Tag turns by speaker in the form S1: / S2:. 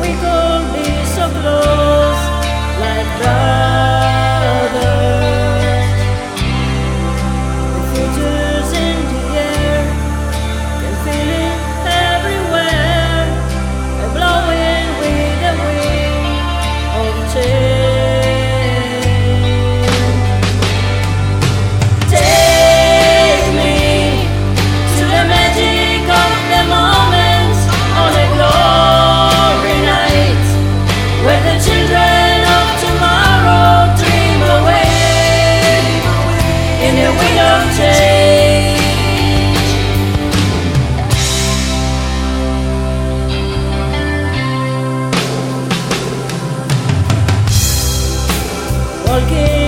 S1: we go be so close. porque